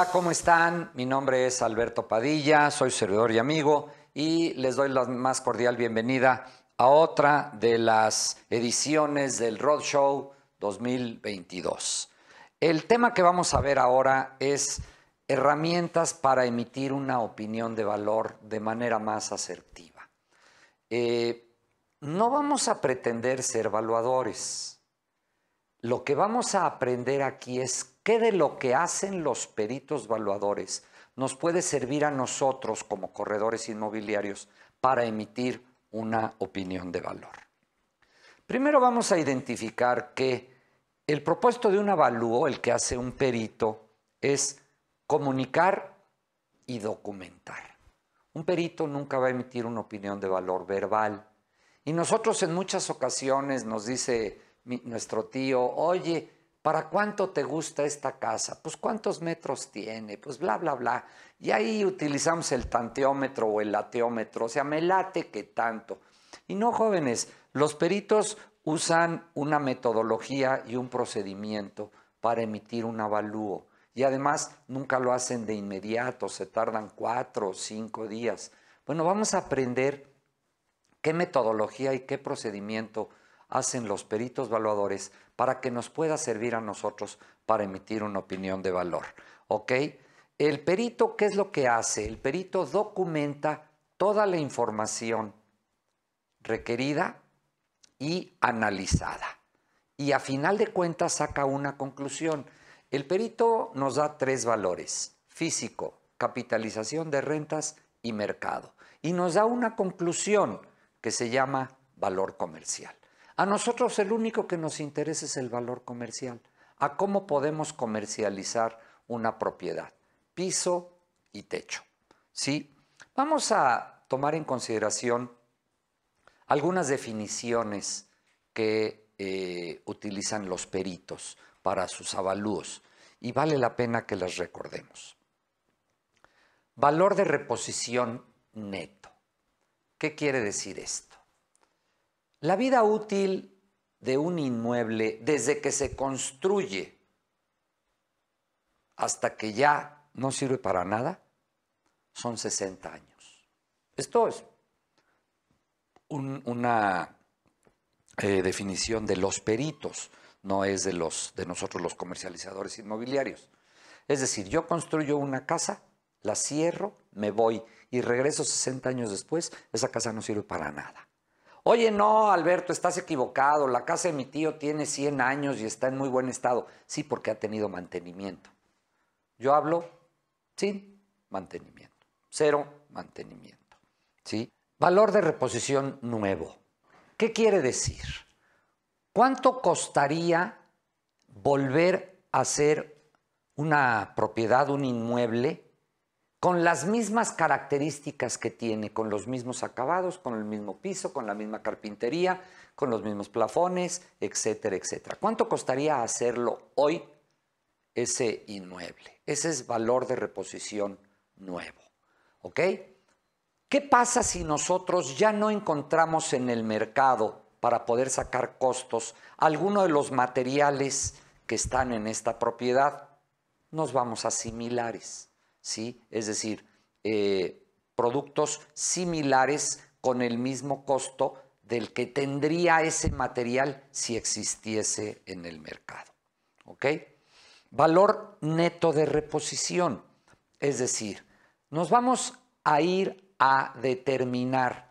Hola, ¿cómo están? Mi nombre es Alberto Padilla, soy servidor y amigo y les doy la más cordial bienvenida a otra de las ediciones del Roadshow 2022. El tema que vamos a ver ahora es herramientas para emitir una opinión de valor de manera más asertiva. Eh, no vamos a pretender ser evaluadores. Lo que vamos a aprender aquí es qué de lo que hacen los peritos valuadores nos puede servir a nosotros como corredores inmobiliarios para emitir una opinión de valor. Primero vamos a identificar que el propósito de un avalúo, el que hace un perito, es comunicar y documentar. Un perito nunca va a emitir una opinión de valor verbal. Y nosotros en muchas ocasiones nos dice nuestro tío, oye, ¿para cuánto te gusta esta casa? Pues cuántos metros tiene, pues bla, bla, bla. Y ahí utilizamos el tanteómetro o el lateómetro, o sea, me late que tanto. Y no, jóvenes, los peritos usan una metodología y un procedimiento para emitir un avalúo. Y además nunca lo hacen de inmediato, se tardan cuatro o cinco días. Bueno, vamos a aprender qué metodología y qué procedimiento hacen los peritos evaluadores para que nos pueda servir a nosotros para emitir una opinión de valor. ¿Ok? El perito, ¿qué es lo que hace? El perito documenta toda la información requerida y analizada. Y a final de cuentas saca una conclusión. El perito nos da tres valores, físico, capitalización de rentas y mercado. Y nos da una conclusión que se llama valor comercial. A nosotros el único que nos interesa es el valor comercial, a cómo podemos comercializar una propiedad, piso y techo. ¿Sí? Vamos a tomar en consideración algunas definiciones que eh, utilizan los peritos para sus avalúos y vale la pena que las recordemos. Valor de reposición neto. ¿Qué quiere decir esto? La vida útil de un inmueble desde que se construye hasta que ya no sirve para nada son 60 años. Esto es una eh, definición de los peritos, no es de, los, de nosotros los comercializadores inmobiliarios. Es decir, yo construyo una casa, la cierro, me voy y regreso 60 años después, esa casa no sirve para nada. Oye, no, Alberto, estás equivocado. La casa de mi tío tiene 100 años y está en muy buen estado. Sí, porque ha tenido mantenimiento. Yo hablo sin mantenimiento. Cero mantenimiento. ¿Sí? Valor de reposición nuevo. ¿Qué quiere decir? ¿Cuánto costaría volver a ser una propiedad, un inmueble, con las mismas características que tiene, con los mismos acabados, con el mismo piso, con la misma carpintería, con los mismos plafones, etcétera, etcétera. ¿Cuánto costaría hacerlo hoy ese inmueble? Ese es valor de reposición nuevo. ¿Ok? ¿Qué pasa si nosotros ya no encontramos en el mercado para poder sacar costos alguno de los materiales que están en esta propiedad? Nos vamos a similares. ¿Sí? Es decir, eh, productos similares con el mismo costo del que tendría ese material si existiese en el mercado. ¿Ok? Valor neto de reposición. Es decir, nos vamos a ir a determinar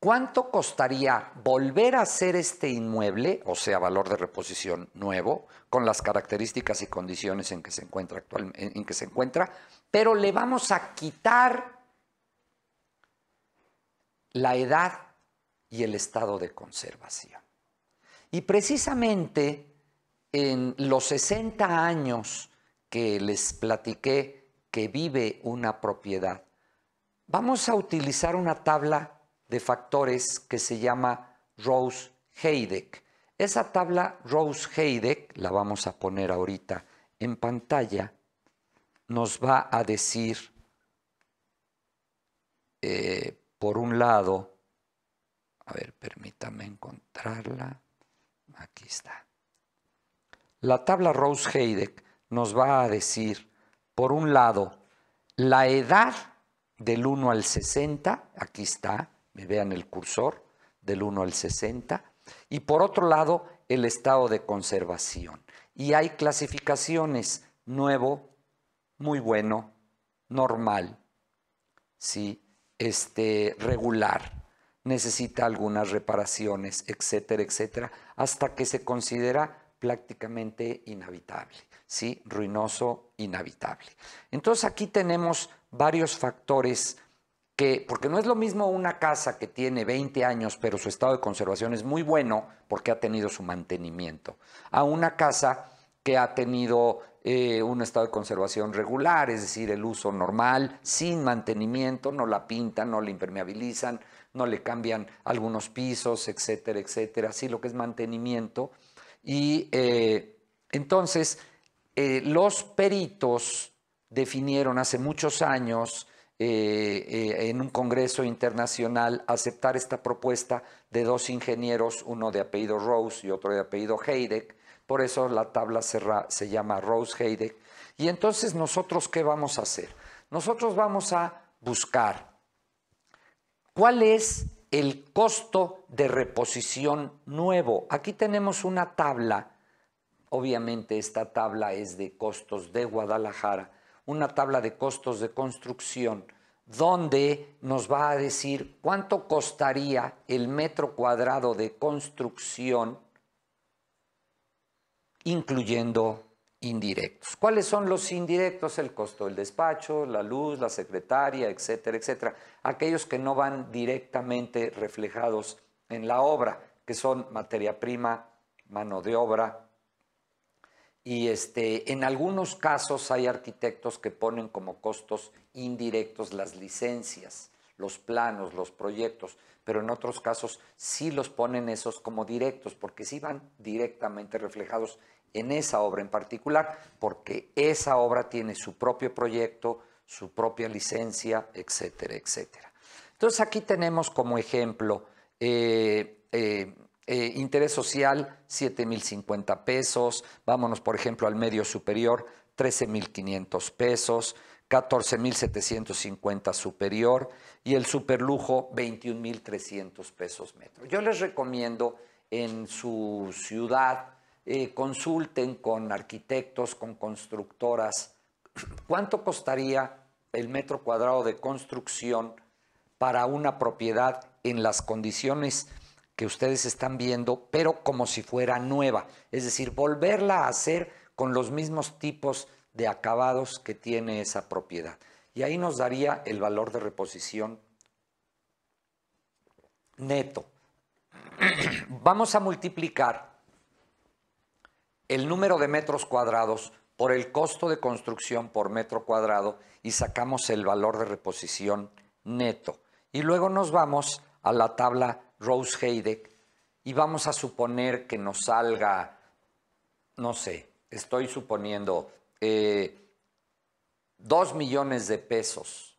cuánto costaría volver a hacer este inmueble, o sea, valor de reposición nuevo, con las características y condiciones en que se encuentra actualmente, en que se encuentra, pero le vamos a quitar la edad y el estado de conservación. Y precisamente en los 60 años que les platiqué que vive una propiedad, vamos a utilizar una tabla de factores que se llama Rose-Heideck. Esa tabla Rose-Heideck, la vamos a poner ahorita en pantalla, nos va a decir, eh, por un lado, a ver, permítame encontrarla, aquí está. La tabla Rose-Heideck nos va a decir, por un lado, la edad del 1 al 60, aquí está, me vean el cursor, del 1 al 60, y por otro lado, el estado de conservación. Y hay clasificaciones, nuevo, muy bueno, normal, ¿sí? este, regular, necesita algunas reparaciones, etcétera, etcétera, hasta que se considera prácticamente inhabitable, ¿sí? ruinoso, inhabitable. Entonces aquí tenemos varios factores que, porque no es lo mismo una casa que tiene 20 años, pero su estado de conservación es muy bueno porque ha tenido su mantenimiento, a una casa que ha tenido eh, un estado de conservación regular, es decir, el uso normal, sin mantenimiento, no la pintan, no la impermeabilizan, no le cambian algunos pisos, etcétera, etcétera, así lo que es mantenimiento. Y eh, entonces, eh, los peritos definieron hace muchos años en un congreso internacional aceptar esta propuesta de dos ingenieros, uno de apellido Rose y otro de apellido Heideck, por eso la tabla se, llama Rose Heideck. Y entonces nosotros, ¿qué vamos a hacer? Nosotros vamos a buscar cuál es el costo de reposición nuevo. Aquí tenemos una tabla, obviamente esta tabla es de costos de Guadalajara, una tabla de costos de construcción, donde nos va a decir cuánto costaría el metro cuadrado de construcción incluyendo indirectos. ¿Cuáles son los indirectos? El costo del despacho, la luz, la secretaria, etcétera, etcétera. Aquellos que no van directamente reflejados en la obra, que son materia prima, mano de obra. Y este, en algunos casos hay arquitectos que ponen como costos indirectos las licencias, los planos, los proyectos, pero en otros casos sí los ponen esos como directos, porque sí van directamente reflejados en esa obra en particular, porque esa obra tiene su propio proyecto, su propia licencia, etcétera, etcétera. Entonces aquí tenemos como ejemplo eh, eh, eh, interés social, 7.050 pesos, vámonos por ejemplo al medio superior, 13.500 pesos, 14.750 superior y el superlujo 21.300 pesos metro. Yo les recomiendo en su ciudad eh, consulten con arquitectos, con constructoras, cuánto costaría el metro cuadrado de construcción para una propiedad en las condiciones que ustedes están viendo, pero como si fuera nueva. Es decir, volverla a hacer con los mismos tipos de acabados que tiene esa propiedad. Y ahí nos daría el valor de reposición neto. Vamos a multiplicar el número de metros cuadrados por el costo de construcción por metro cuadrado y sacamos el valor de reposición neto. Y luego nos vamos a la tabla Rose-Heideck y vamos a suponer que nos salga, no sé, estoy suponiendo eh, dos millones de pesos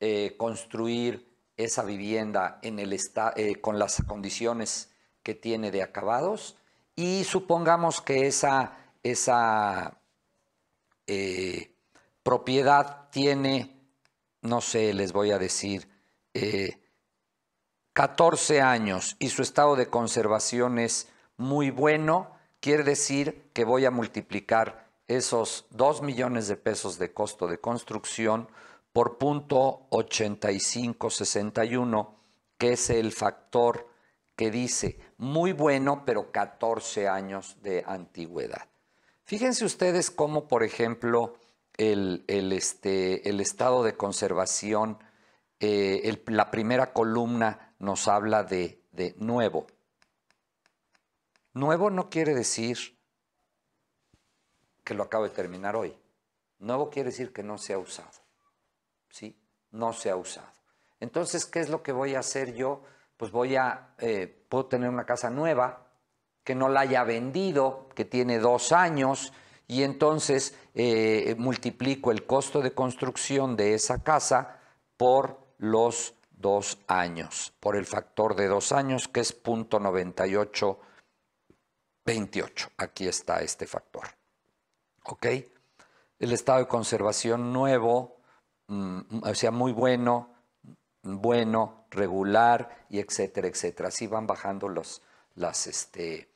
eh, construir esa vivienda en el eh, con las condiciones que tiene de acabados y supongamos que esa, esa propiedad tiene, no sé, les voy a decir, 14 años y su estado de conservación es muy bueno, quiere decir que voy a multiplicar esos 2 millones de pesos de costo de construcción por punto 8561, que es el factor que dice muy bueno, pero 14 años de antigüedad. Fíjense ustedes cómo, por ejemplo, el, este, el estado de conservación, eh, la primera columna nos habla de, nuevo. Nuevo no quiere decir que lo acabo de terminar hoy. Nuevo quiere decir que no se ha usado. ¿Sí? No se ha usado. Entonces, ¿qué es lo que voy a hacer yo? Pues voy a, eh, puedo tener una casa nueva que no la haya vendido, que tiene dos años, y entonces eh, multiplico el costo de construcción de esa casa por los dos años, por el factor de dos años, que es punto 9828. Aquí está este factor. ¿Ok? El estado de conservación nuevo, mm, o sea, muy bueno, bueno, regular, y etcétera, etcétera. Así van bajando los, las, este,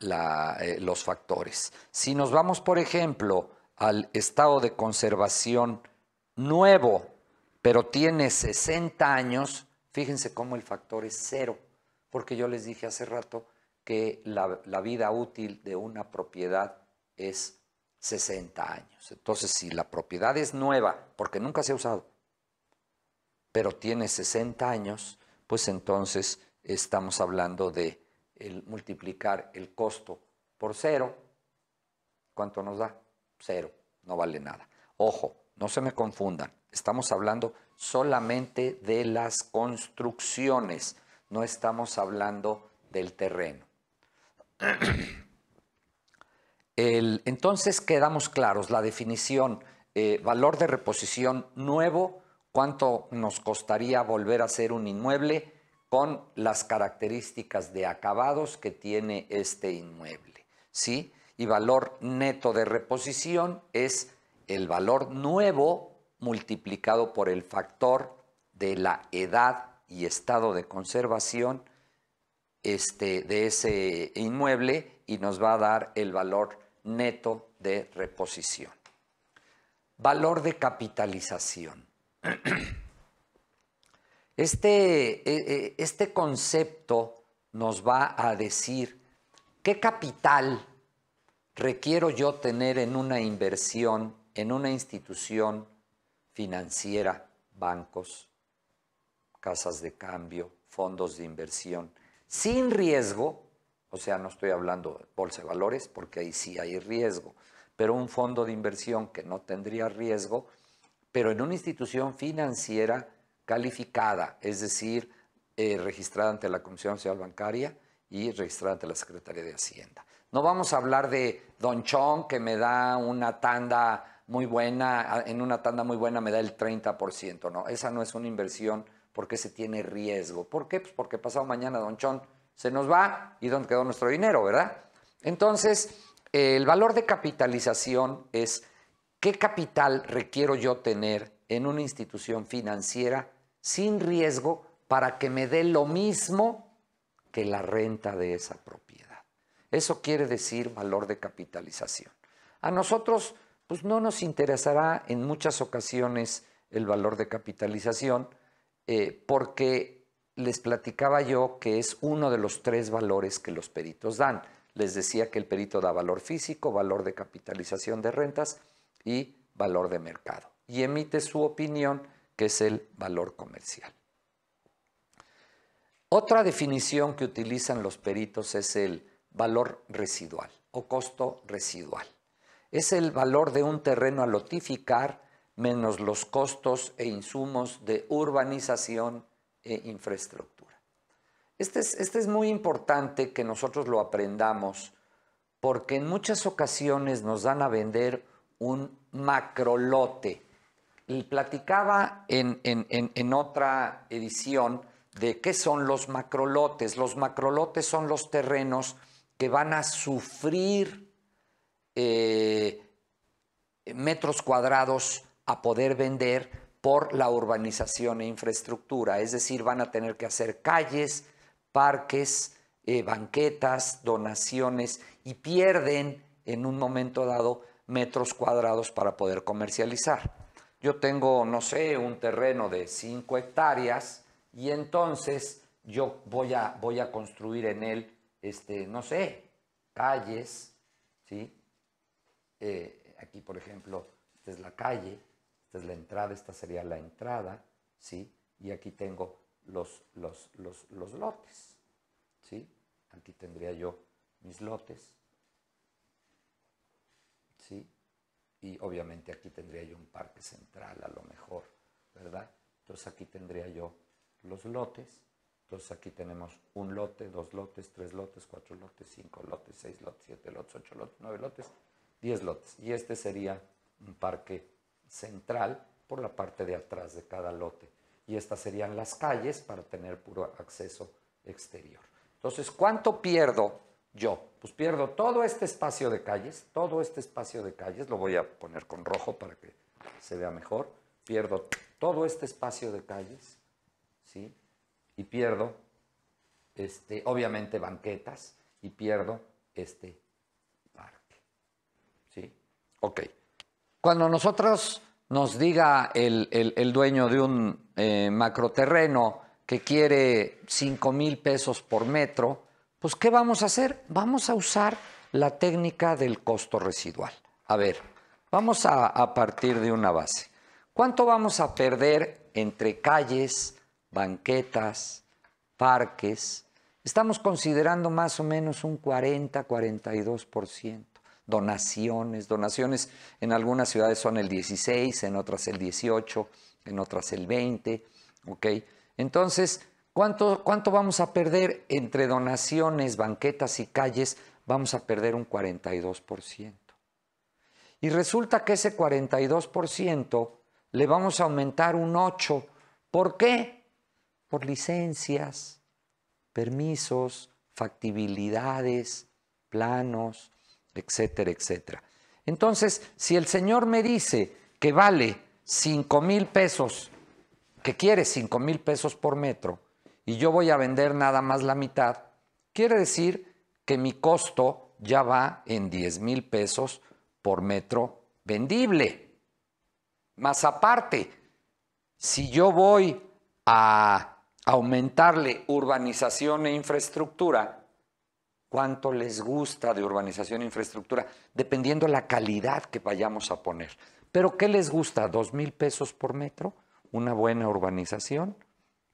eh, los factores. Si nos vamos, por ejemplo, al estado de conservación nuevo, pero tiene 60 años, fíjense cómo el factor es cero, porque yo les dije hace rato que la, la vida útil de una propiedad es 60 años. Entonces, si la propiedad es nueva, porque nunca se ha usado, pero tiene 60 años, pues entonces estamos hablando de multiplicar el costo por cero. ¿Cuánto nos da? Cero, no vale nada. Ojo, no se me confundan. Estamos hablando solamente de las construcciones, no estamos hablando del terreno. entonces quedamos claros, la definición, eh, valor de reposición nuevo, cuánto nos costaría volver a hacer un inmueble con las características de acabados que tiene este inmueble. ¿sí? Y valor neto de reposición es el valor nuevo multiplicado por el factor de la edad y estado de conservación este, de ese inmueble y nos va a dar el valor neto de reposición. Valor de capitalización. Este, e, e, este concepto nos va a decir qué capital requiero yo tener en una inversión, en una institución financiera, bancos, casas de cambio, fondos de inversión, sin riesgo, o sea, no estoy hablando de bolsa de valores porque ahí sí hay riesgo, pero un fondo de inversión que no tendría riesgo, pero en una institución financiera calificada, es decir, eh, registrada ante la Comisión Nacional Bancaria y registrada ante la Secretaría de Hacienda. No vamos a hablar de Don Chong que me da una tanda muy buena, en una tanda muy buena me da el 30%, no, esa no es una inversión porque se tiene riesgo. ¿Por qué? Pues porque pasado mañana Don Chon se nos va y dónde quedó nuestro dinero, ¿verdad? Entonces, el valor de capitalización es qué capital requiero yo tener en una institución financiera sin riesgo para que me dé lo mismo que la renta de esa propiedad. Eso quiere decir valor de capitalización. A nosotros pues no nos interesará en muchas ocasiones el valor de capitalización, eh, porque les platicaba yo que es uno de los tres valores que los peritos dan. Les decía que el perito da valor físico, valor de capitalización de rentas y valor de mercado. Y emite su opinión, que es el valor comercial. Otra definición que utilizan los peritos es el valor residual o costo residual. Es el valor de un terreno a lotificar menos los costos e insumos de urbanización e infraestructura. Este es, este es muy importante que nosotros lo aprendamos porque en muchas ocasiones nos dan a vender un macrolote. Y platicaba en, en otra edición de qué son los macrolotes. Los macrolotes son los terrenos que van a sufrir eh, metros cuadrados a poder vender por la urbanización e infraestructura. Es decir, van a tener que hacer calles, parques, eh, banquetas, donaciones y pierden en un momento dado metros cuadrados para poder comercializar. Yo tengo, no sé, un terreno de 5 hectáreas y entonces yo voy a, voy a construir en él, este, no sé, calles, ¿sí? Eh, aquí, por ejemplo, esta es la calle, esta es la entrada, esta sería la entrada, ¿sí? Y aquí tengo los, los, los, los lotes, ¿sí? Aquí tendría yo mis lotes, ¿sí? Y obviamente aquí tendría yo un parque central a lo mejor, ¿verdad? Entonces aquí tendría yo los lotes. Entonces aquí tenemos un lote, dos lotes, tres lotes, cuatro lotes, cinco lotes, seis lotes, siete lotes, ocho lotes, nueve lotes, diez lotes. Y este sería un parque central por la parte de atrás de cada lote. Y estas serían las calles para tener puro acceso exterior. Entonces, ¿cuánto pierdo yo? Pues pierdo todo este espacio de calles, todo este espacio de calles, lo voy a poner con rojo para que se vea mejor. Pierdo todo este espacio de calles, ¿sí? Y pierdo, este, obviamente, banquetas y pierdo este parque, ¿sí? Ok. Cuando nosotros nos diga el, dueño de un eh, macroterreno que quiere 5 mil pesos por metro, pues ¿qué vamos a hacer? Vamos a usar la técnica del costo residual. A ver, vamos a, a partir de una base. ¿Cuánto vamos a perder entre calles, banquetas, parques? Estamos considerando más o menos un 40-42% donaciones. Donaciones en algunas ciudades son el 16, en otras el 18, en otras el 20. ¿ok? Entonces, ¿cuánto, ¿cuánto vamos a perder entre donaciones, banquetas y calles? Vamos a perder un 42%. Y resulta que ese 42% le vamos a aumentar un 8%. ¿Por qué? Por licencias, permisos, factibilidades, planos, etcétera, etcétera. Entonces, si el Señor me dice que vale 5 mil pesos, que quiere 5 mil pesos por metro, y yo voy a vender nada más la mitad, quiere decir que mi costo ya va en 10 mil pesos por metro vendible. Más aparte, si yo voy a aumentarle urbanización e infraestructura, cuánto les gusta de urbanización e infraestructura, dependiendo la calidad que vayamos a poner. Pero ¿qué les gusta? ¿Dos mil pesos por metro? ¿Una buena urbanización?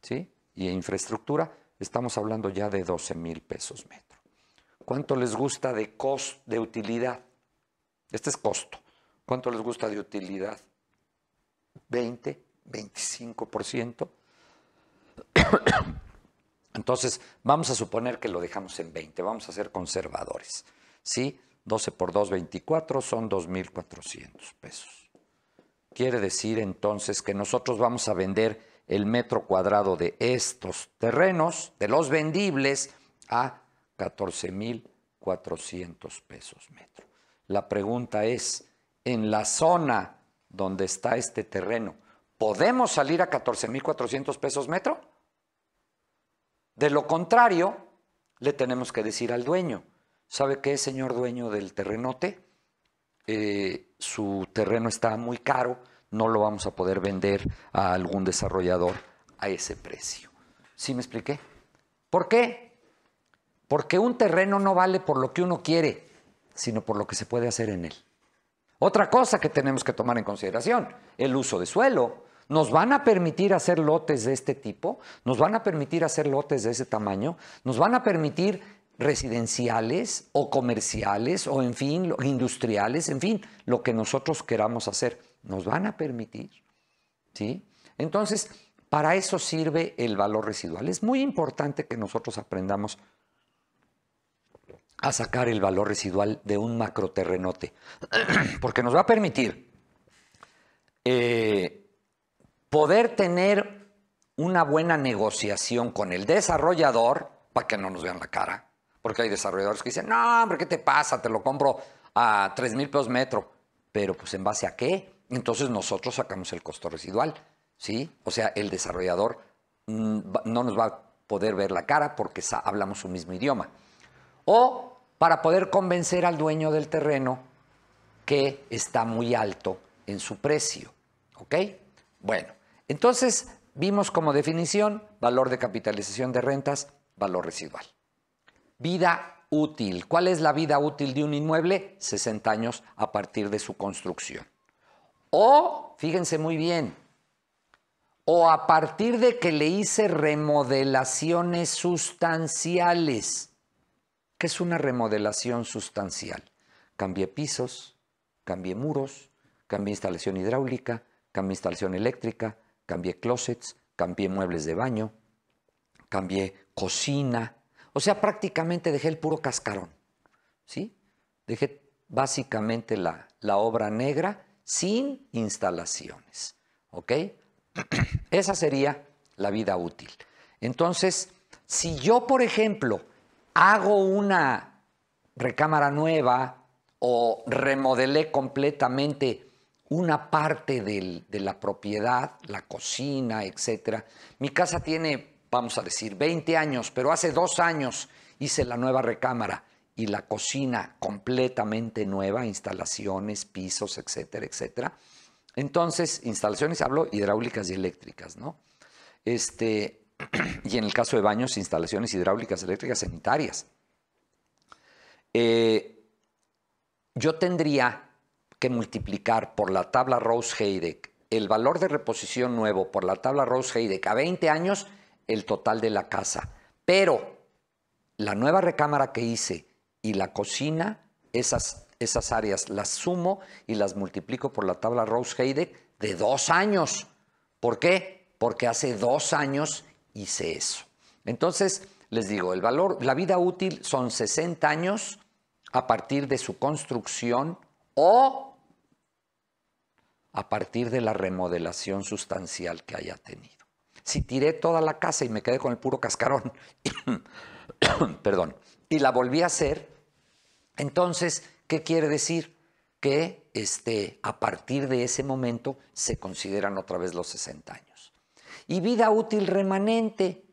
¿Sí? Y infraestructura, estamos hablando ya de 12 mil pesos metro. ¿Cuánto les gusta de costo, de utilidad? Este es costo. ¿Cuánto les gusta de utilidad? 20, 25%. Entonces, vamos a suponer que lo dejamos en 20, vamos a ser conservadores. ¿Sí? 12 por 2, 24 son 2.400 pesos. Quiere decir entonces que nosotros vamos a vender el metro cuadrado de estos terrenos, de los vendibles, a 14.400 pesos metro. La pregunta es, en la zona donde está este terreno, ¿podemos salir a 14.400 pesos metro? De lo contrario, le tenemos que decir al dueño, ¿sabe qué, señor dueño del terrenote? Eh, su terreno está muy caro, no lo vamos a poder vender a algún desarrollador a ese precio. ¿Sí me expliqué? ¿Por qué? Porque un terreno no vale por lo que uno quiere, sino por lo que se puede hacer en él. Otra cosa que tenemos que tomar en consideración, el uso de suelo. ¿Nos van a permitir hacer lotes de este tipo? ¿Nos van a permitir hacer lotes de ese tamaño? ¿Nos van a permitir residenciales o comerciales o en fin, industriales, en fin, lo que nosotros queramos hacer? ¿Nos van a permitir? ¿Sí? Entonces, para eso sirve el valor residual. Es muy importante que nosotros aprendamos a sacar el valor residual de un macroterrenote, porque nos va a permitir eh, poder tener una buena negociación con el desarrollador para que no nos vean la cara. Porque hay desarrolladores que dicen, no, hombre, ¿qué te pasa? Te lo compro a 3 mil pesos metro. Pero, pues, ¿en base a qué? Entonces nosotros sacamos el costo residual, ¿sí? O sea, el desarrollador mm, no nos va a poder ver la cara porque hablamos un mismo idioma. O para poder convencer al dueño del terreno que está muy alto en su precio. ¿Ok? Bueno, entonces vimos como definición valor de capitalización de rentas, valor residual. Vida útil. ¿Cuál es la vida útil de un inmueble? 60 años a partir de su construcción. O, fíjense muy bien, o a partir de que le hice remodelaciones sustanciales. ¿Qué es una remodelación sustancial? Cambié pisos, cambié muros, cambié instalación hidráulica, cambié instalación eléctrica, cambié closets, cambié muebles de baño, cambié cocina. O sea, prácticamente dejé el puro cascarón. ¿Sí? Dejé básicamente la, la obra negra sin instalaciones. ¿Ok? Esa sería la vida útil. Entonces, si yo, por ejemplo, hago una recámara nueva o remodelé completamente una parte de la propiedad, la cocina, etc. Mi casa tiene, vamos a decir, 20 años, pero hace dos años hice la nueva recámara y la cocina completamente nueva, instalaciones, pisos, etcétera, etcétera. Entonces, instalaciones, hablo hidráulicas y eléctricas, ¿no? Este, y en el caso de baños, instalaciones hidráulicas eléctricas sanitarias. Eh, yo tendría que multiplicar por la tabla Rose-Heideck el valor de reposición nuevo por la tabla Rose-Heideck a 20 años, el total de la casa. Pero la nueva recámara que hice y la cocina, esas, esas áreas las sumo y las multiplico por la tabla Rose-Heideck de dos años. ¿Por qué? Porque hace dos años hice eso. Entonces, les digo, el valor, la vida útil son 60 años a partir de su construcción o a partir de la remodelación sustancial que haya tenido. Si tiré toda la casa y me quedé con el puro cascarón, perdón, y la volví a hacer, entonces, ¿qué quiere decir? Que este, a partir de ese momento se consideran otra vez los 60 años. Y vida útil remanente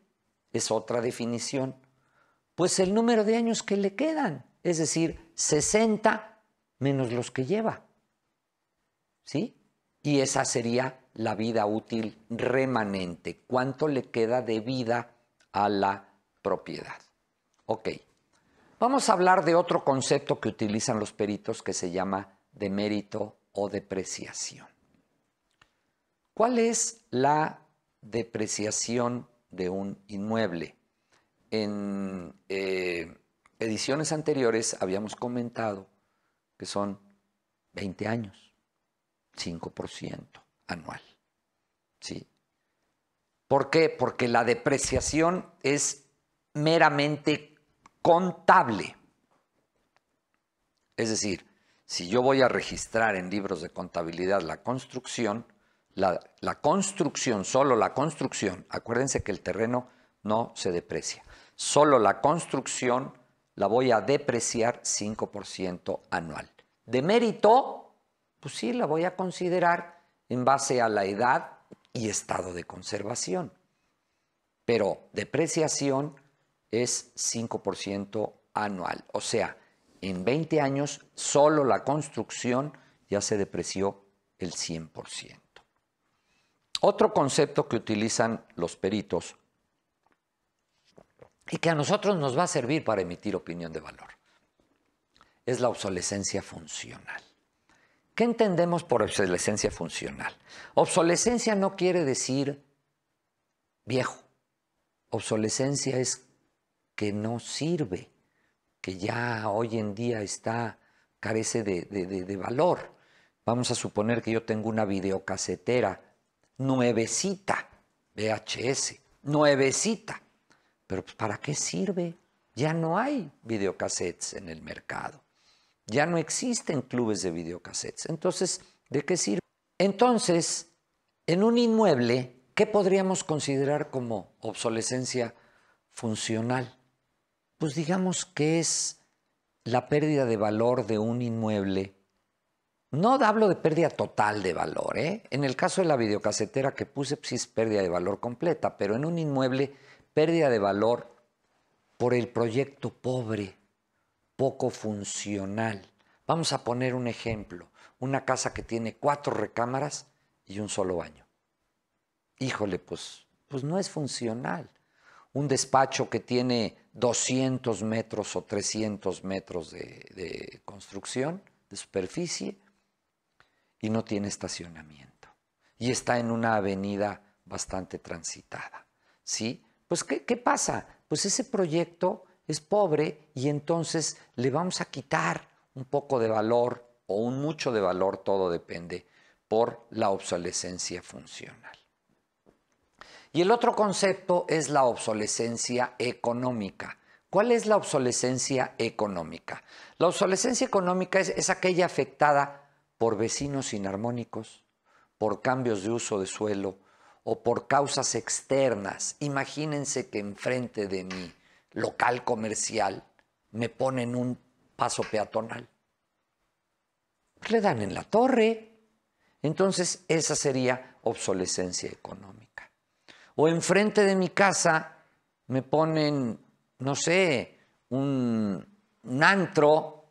es otra definición. Pues el número de años que le quedan, es decir, 60 menos los que lleva. ¿Sí? Y esa sería la vida útil remanente. ¿Cuánto le queda de vida a la propiedad? Ok. Vamos a hablar de otro concepto que utilizan los peritos que se llama de mérito o depreciación. ¿Cuál es la depreciación de un inmueble. En eh, ediciones anteriores habíamos comentado que son 20 años, 5% anual. ¿Sí? ¿Por qué? Porque la depreciación es meramente contable. Es decir, si yo voy a registrar en libros de contabilidad la construcción, la, construcción, solo la construcción, acuérdense que el terreno no se deprecia, solo la construcción la voy a depreciar 5% anual. De mérito, pues sí, la voy a considerar en base a la edad y estado de conservación. Pero depreciación es 5% anual. O sea, en 20 años solo la construcción ya se depreció el 100%. Otro concepto que utilizan los peritos y que a nosotros nos va a servir para emitir opinión de valor. Es la obsolescencia funcional. ¿Qué entendemos por obsolescencia funcional? Obsolescencia no quiere decir viejo. Obsolescencia es que no sirve, que ya hoy en día está, carece de, valor. Vamos a suponer que yo tengo una videocasetera nuevecita, VHS, nuevecita. Pero pues, ¿para qué sirve? Ya no hay videocassettes en el mercado. Ya no existen clubes de videocassettes. Entonces, ¿de qué sirve? Entonces, en un inmueble, ¿qué podríamos considerar como obsolescencia funcional? Pues digamos que es la pérdida de valor de un inmueble. No hablo de pérdida total de valor, ¿eh? En el caso de la videocasetera que puse, pues sí es pérdida de valor completa, pero en un inmueble, pérdida de valor por el proyecto pobre, poco funcional. Vamos a poner un ejemplo, una casa que tiene cuatro recámaras y un solo baño. Híjole, pues, pues no es funcional. Un despacho que tiene 200 metros o 300 metros de, construcción, de superficie, y no tiene estacionamiento. Y está en una avenida bastante transitada. ¿Sí? Pues, ¿qué, qué pasa? Pues ese proyecto es pobre y entonces le vamos a quitar un poco de valor o un mucho de valor, todo depende, por la obsolescencia funcional. Y el otro concepto es la obsolescencia económica. ¿Cuál es la obsolescencia económica? La obsolescencia económica es, aquella afectada por vecinos inarmónicos, por cambios de uso de suelo o por causas externas. Imagínense que enfrente de mi local comercial me ponen un paso peatonal. Le dan en la torre. Entonces, esa sería obsolescencia económica. O enfrente de mi casa me ponen, no sé, un, antro,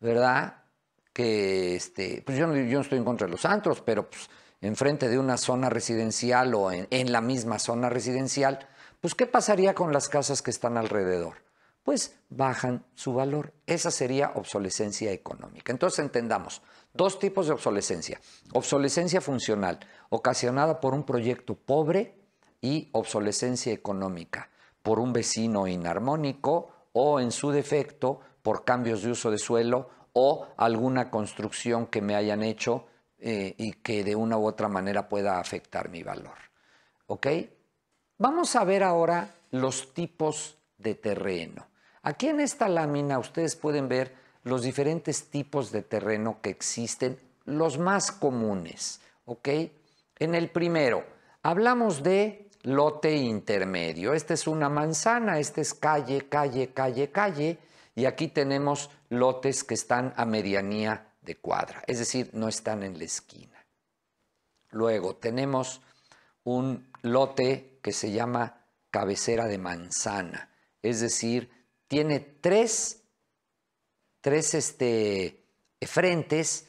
¿verdad? Que este, pues yo, no, yo no estoy en contra de los antros, pero pues, enfrente de una zona residencial o en, en la misma zona residencial, pues ¿qué pasaría con las casas que están alrededor? Pues bajan su valor. Esa sería obsolescencia económica. Entonces entendamos, dos tipos de obsolescencia. Obsolescencia funcional, ocasionada por un proyecto pobre y obsolescencia económica, por un vecino inarmónico o en su defecto por cambios de uso de suelo o alguna construcción que me hayan hecho eh, y que de una u otra manera pueda afectar mi valor. ¿Ok? Vamos a ver ahora los tipos de terreno. Aquí en esta lámina ustedes pueden ver los diferentes tipos de terreno que existen, los más comunes. ¿Ok? En el primero, hablamos de lote intermedio. Esta es una manzana, esta es calle, calle, calle, calle. Y aquí tenemos lotes que están a medianía de cuadra, es decir, no están en la esquina. Luego tenemos un lote que se llama cabecera de manzana, es decir, tiene tres, tres este, frentes,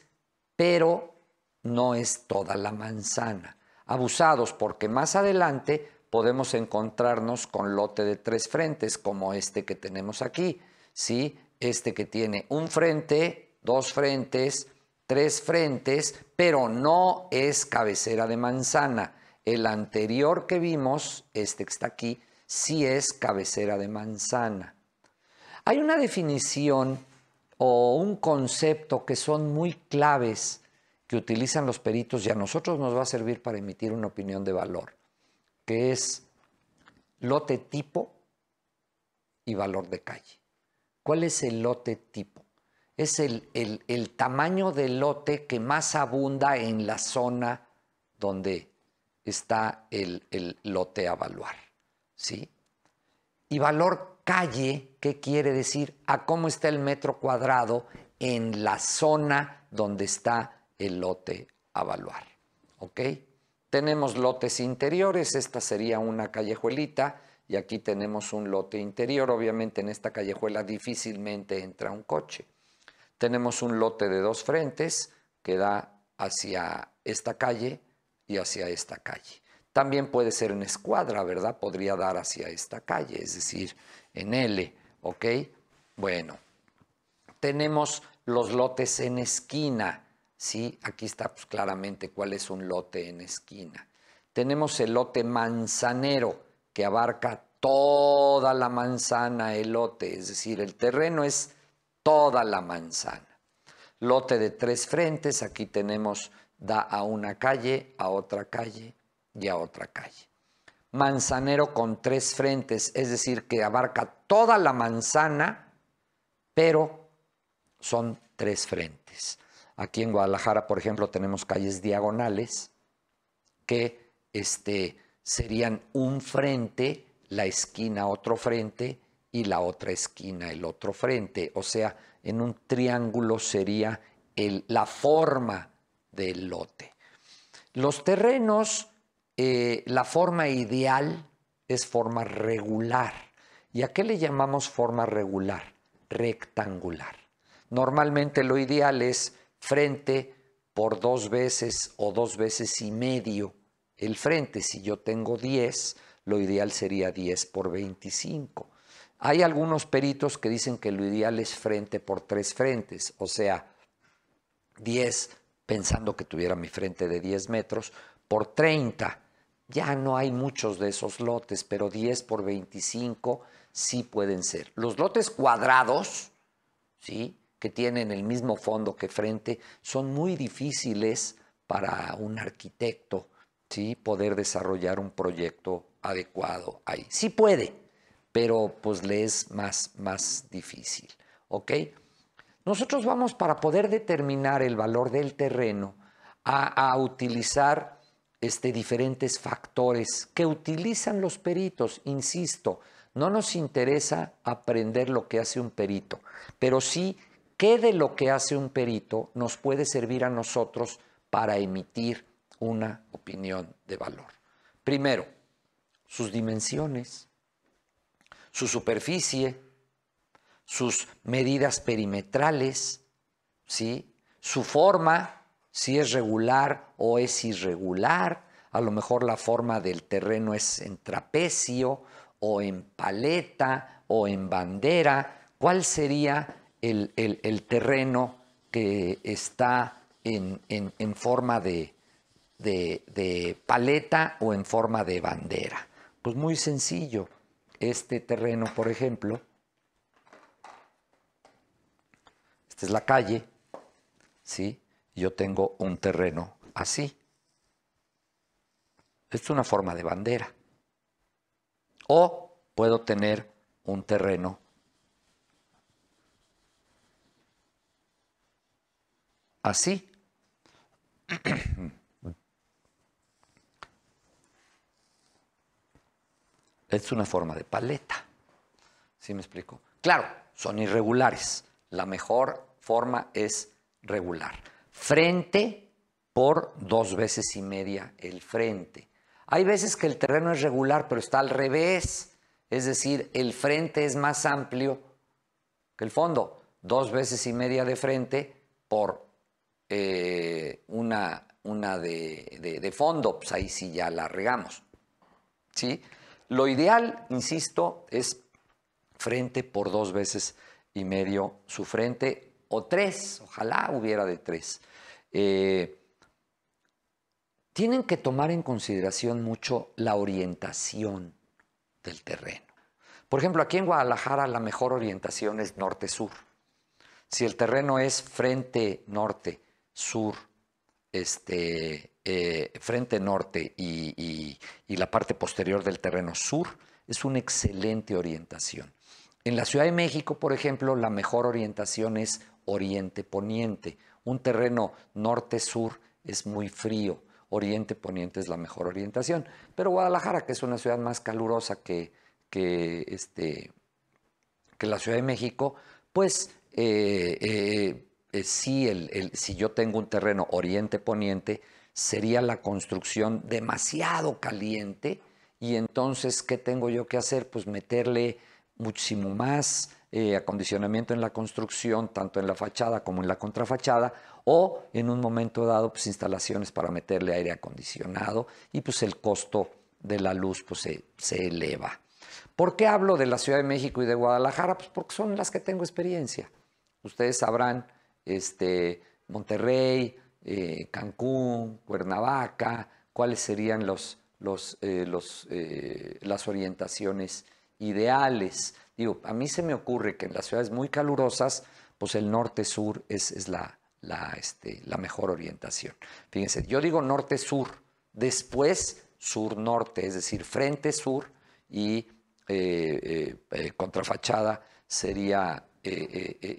pero no es toda la manzana. Abusados porque más adelante podemos encontrarnos con lote de tres frentes, como este que tenemos aquí, ¿sí? Este que tiene un frente, dos frentes, tres frentes, pero no es cabecera de manzana. El anterior que vimos, este que está aquí, sí es cabecera de manzana. Hay una definición o un concepto que son muy claves que utilizan los peritos y a nosotros nos va a servir para emitir una opinión de valor, que es lote tipo y valor de calle. ¿Cuál es el lote tipo? Es el, el, el tamaño del lote que más abunda en la zona donde está el, el lote a evaluar. ¿sí? Y valor calle, ¿qué quiere decir? A cómo está el metro cuadrado en la zona donde está el lote a evaluar. ¿Ok? Tenemos lotes interiores, esta sería una callejuelita y aquí tenemos un lote interior. Obviamente en esta callejuela difícilmente entra un coche. Tenemos un lote de dos frentes que da hacia esta calle y hacia esta calle. También puede ser en escuadra, ¿verdad? Podría dar hacia esta calle, es decir, en L, ¿ok? Bueno, tenemos los lotes en esquina, ¿sí? Aquí está pues, claramente cuál es un lote en esquina. Tenemos el lote manzanero, que abarca toda la manzana, el lote, es decir, el terreno es toda la manzana. Lote de tres frentes, aquí tenemos, da a una calle, a otra calle y a otra calle. Manzanero con tres frentes, es decir, que abarca toda la manzana, pero son tres frentes. Aquí en Guadalajara, por ejemplo, tenemos calles diagonales que este, serían un frente, la esquina otro frente y la otra esquina el otro frente. O sea, en un triángulo sería la forma del lote. Los terrenos, eh, la forma ideal es forma regular. ¿Y a qué le llamamos forma regular? Rectangular. Normalmente lo ideal es frente por dos veces o dos veces y medio el frente. Si yo tengo 10, lo ideal sería 10 por 25. Hay algunos peritos que dicen que lo ideal es frente por tres frentes, o sea, 10 pensando que tuviera mi frente de 10 metros por 30. Ya no hay muchos de esos lotes, pero 10 por 25 sí pueden ser. Los lotes cuadrados, ¿sí? Que tienen el mismo fondo que frente, son muy difíciles para un arquitecto ¿sí? poder desarrollar un proyecto adecuado ahí. Sí puede, pero pues le es más, más difícil. ¿Ok? Nosotros vamos para poder determinar el valor del terreno a, a utilizar este, diferentes factores que utilizan los peritos, insisto, no nos interesa aprender lo que hace un perito, pero sí qué de lo que hace un perito nos puede servir a nosotros para emitir una opinión de valor. Primero, sus dimensiones, su superficie, sus medidas perimetrales, ¿sí? su forma, si es regular o es irregular. A lo mejor la forma del terreno es en trapecio o en paleta o en bandera. ¿Cuál sería el, terreno que está en, en forma de, de, paleta o en forma de bandera? Pues muy sencillo. Este terreno, por ejemplo, esta es la calle, ¿sí? Yo tengo un terreno así. es una forma de bandera. O puedo tener un terreno así. es una forma de paleta. ¿Sí me explico? Claro, son irregulares. La mejor forma es regular. Frente por dos veces y media el frente. Hay veces que el terreno es regular, pero está al revés. Es decir, el frente es más amplio que el fondo. Dos veces y media de frente por eh, una, una de, de, fondo. Pues ahí sí ya la regamos. ¿Sí? Lo ideal, insisto, es frente por dos veces y medio su frente, o tres, ojalá hubiera de tres. Eh, tienen que tomar en consideración mucho la orientación del terreno. Por ejemplo, aquí en Guadalajara la mejor orientación es norte-sur. Si el terreno es frente norte, sur, este, eh, frente norte y, la parte posterior del terreno sur es una excelente orientación. En la Ciudad de México, por ejemplo, la mejor orientación es oriente-poniente. Un terreno norte-sur es muy frío, oriente-poniente es la mejor orientación. Pero Guadalajara, que es una ciudad más calurosa que, que, este, que la Ciudad de México, pues eh, eh, si yo tengo un terreno oriente-poniente, sería la construcción demasiado caliente y entonces, ¿qué tengo yo que hacer? Pues meterle muchísimo más eh, acondicionamiento en la construcción, tanto en la fachada como en la contrafachada, o en un momento dado, pues instalaciones para meterle aire acondicionado y pues el costo de la luz pues, se, se eleva. ¿Por qué hablo de la Ciudad de México y de Guadalajara? Pues porque son las que tengo experiencia. Ustedes sabrán, este, Monterrey, eh, Cancún, Cuernavaca, cuáles serían los, los, eh, los, eh, las orientaciones ideales. Digo, a mí se me ocurre que en las ciudades muy calurosas, pues el norte-sur es, es la, la, este, la mejor orientación. Fíjense, yo digo norte-sur, después sur-norte, es decir, frente-sur y contrafachada sería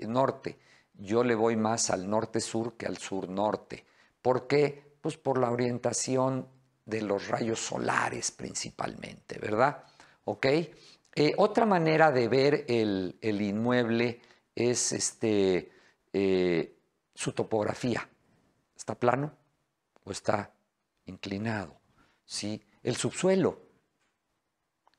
norte yo le voy más al norte-sur que al sur-norte. ¿Por qué? Pues por la orientación de los rayos solares principalmente, ¿verdad? ¿Ok? Eh, otra manera de ver el, inmueble es este, eh, su topografía. ¿Está plano o está inclinado? ¿Sí? El subsuelo.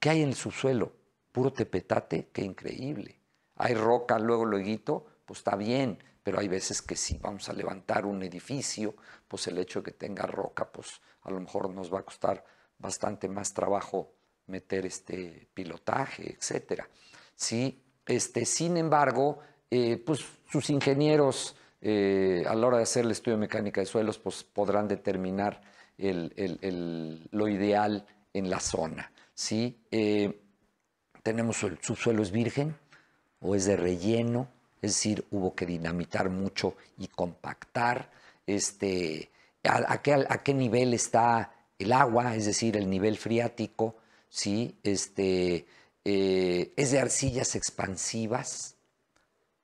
¿Qué hay en el subsuelo? Puro tepetate, qué increíble. Hay roca, luego, luego, pues está bien, pero hay veces que si vamos a levantar un edificio, pues el hecho de que tenga roca, pues a lo mejor nos va a costar bastante más trabajo meter este pilotaje, etcétera. Sí, este, sin embargo, eh, pues sus ingenieros eh, a la hora de hacer el estudio de mecánica de suelos, pues podrán determinar lo ideal en la zona. ¿sí? Eh, tenemos el subsuelo es virgen o es de relleno, es decir, hubo que dinamitar mucho y compactar. Este, a, qué, nivel está el agua, es decir, el nivel friático, ¿sí? este, eh, es de arcillas expansivas,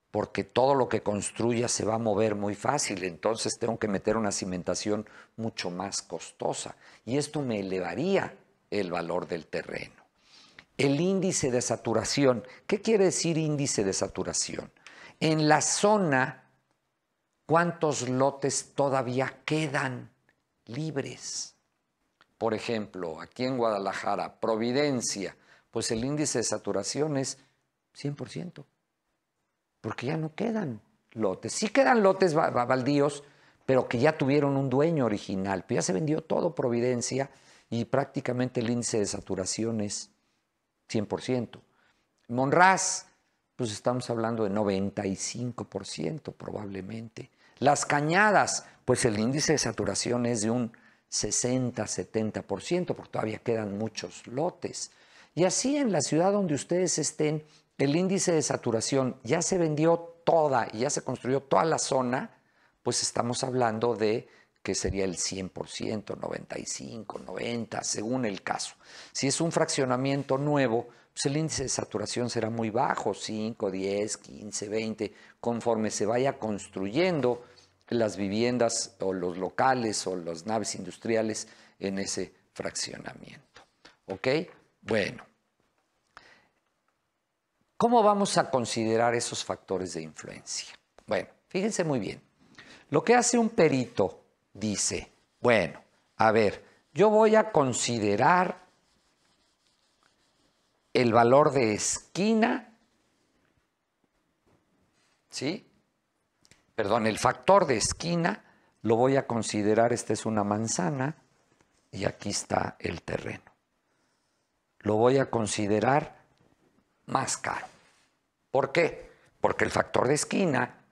porque todo lo que construya se va a mover muy fácil, entonces tengo que meter una cimentación mucho más costosa y esto me elevaría el valor del terreno. El índice de saturación, ¿qué quiere decir índice de saturación? En la zona cuántos lotes todavía quedan libres. Por ejemplo, aquí en Guadalajara, Providencia, pues el índice de saturación es 100%, porque ya no quedan lotes. Sí quedan lotes baldíos, pero que ya tuvieron un dueño original, pero ya se vendió todo Providencia y prácticamente el índice de saturación es 100%. Monraz, pues estamos hablando de 95% probablemente. Las cañadas, pues el índice de saturación es de un 60-70%, porque todavía quedan muchos lotes. Y así en la ciudad donde ustedes estén, el índice de saturación ya se vendió toda y ya se construyó toda la zona, pues estamos hablando de que sería el 100%, 95, 90, según el caso. Si es un fraccionamiento nuevo, pues el índice de saturación será muy bajo, 5, 10, 15, 20, conforme se vaya construyendo las viviendas o los locales o las naves industriales en ese fraccionamiento. ¿Ok? Bueno. ¿Cómo vamos a considerar esos factores de influencia? Bueno, fíjense muy bien. Lo que hace un perito dice, bueno, a ver, yo voy a considerar el valor de esquina, ¿sí? Perdón, el factor de esquina lo voy a considerar, esta es una manzana y aquí está el terreno. Lo voy a considerar más caro. ¿Por qué? Porque el factor de esquina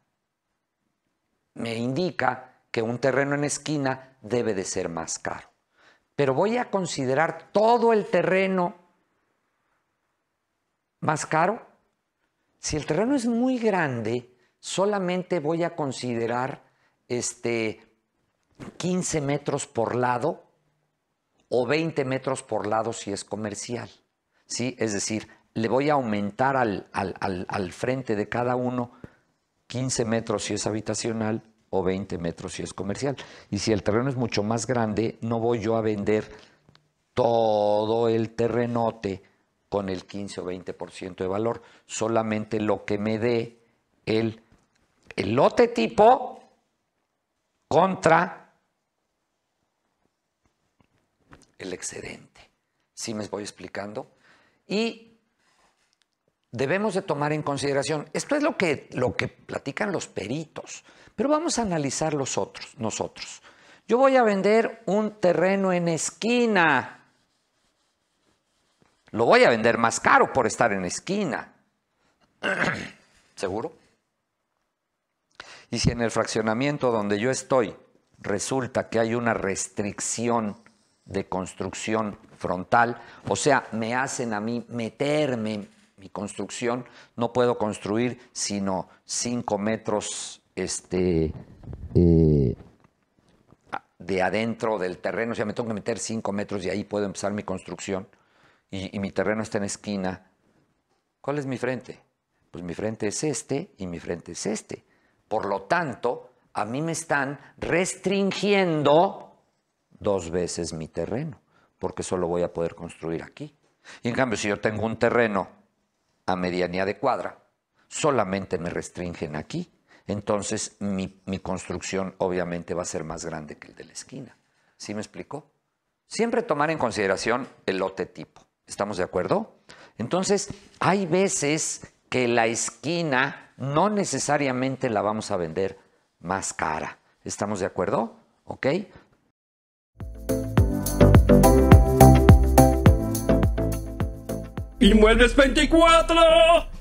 me indica que un terreno en esquina debe de ser más caro. Pero voy a considerar todo el terreno más caro. Si el terreno es muy grande, solamente voy a considerar este 15 metros por lado o 20 metros por lado si es comercial. ¿sí? Es decir, le voy a aumentar al, al frente de cada uno 15 metros si es habitacional o 20 metros si es comercial. Y si el terreno es mucho más grande, no voy yo a vender todo el terrenote con el 15 o 20% de valor, solamente lo que me dé el, el lote tipo contra el excedente. ¿Sí me voy explicando? Y debemos de tomar en consideración. Esto es lo que, lo que platican los peritos, pero vamos a analizar los otros, nosotros. Yo voy a vender un terreno en esquina. Lo voy a vender más caro por estar en esquina. ¿Seguro? Y si en el fraccionamiento donde yo estoy resulta que hay una restricción de construcción frontal, o sea, me hacen a mí meterme mi construcción, no puedo construir sino 5 metros este, eh, de adentro del terreno, o sea, me tengo que meter 5 metros y ahí puedo empezar mi construcción, y, mi terreno está en esquina. ¿Cuál es mi frente? Pues mi frente es este y mi frente es este. Por lo tanto, a mí me están restringiendo dos veces mi terreno, porque solo voy a poder construir aquí. Y en cambio, si yo tengo un terreno a medianía de cuadra, solamente me restringen aquí. Entonces mi, mi, construcción obviamente va a ser más grande que el de la esquina. ¿Sí me explicó? Siempre tomar en consideración el lote tipo. ¿Estamos de acuerdo? Entonces, hay veces que la esquina no necesariamente la vamos a vender más cara. ¿Estamos de acuerdo? ¿Ok? Inmuebles 24.